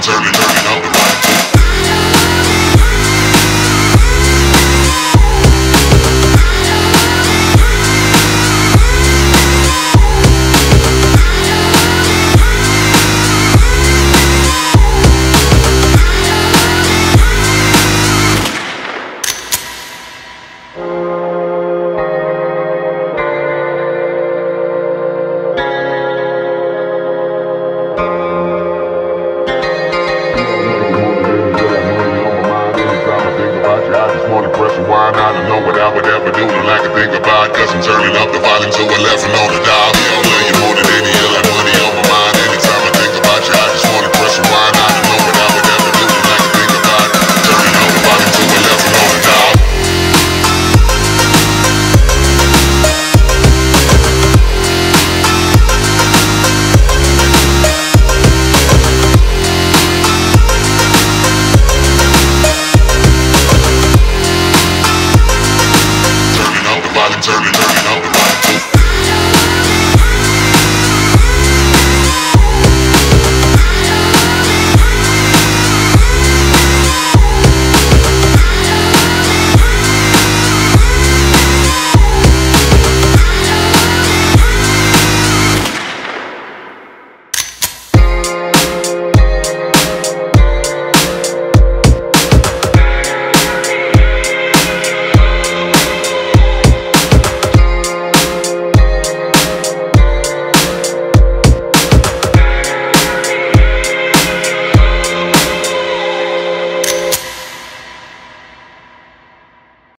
volume, Why not? I know what I would ever do. And I can think about Cause I'm turning up. The volume to 11 on the dial. I'll you more than any other turn dirty, dirty.